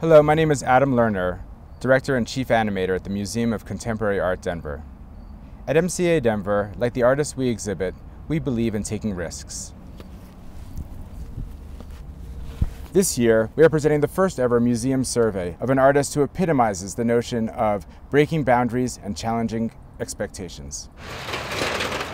Hello, my name is Adam Lerner, Director and Chief Animator at the Museum of Contemporary Art Denver. At MCA Denver, like the artists we exhibit, we believe in taking risks. This year, we are presenting the first ever museum survey of an artist who epitomizes the notion of breaking boundaries and challenging expectations.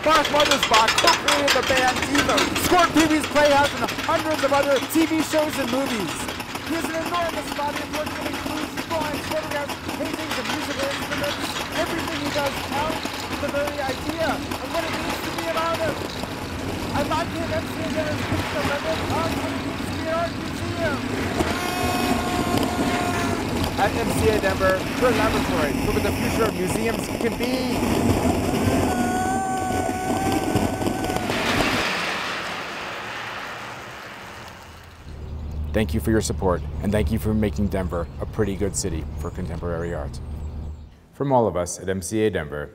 Mark Mothersbaugh co-created the band Devo, scored Playhouse and hundreds of other TV shows and movies. He has an enormous body of work that includes drawings, photographs, paintings, and musical instruments. Everything he does counts with the very idea of what it means to be an artist. I'd like to have MCA Denver's Picture Limit on what it to be art museum. At MCA Denver, we're laboratory for what the future of museums can be. Thank you for your support, and thank you for making Denver a pretty good city for contemporary art. From all of us at MCA Denver,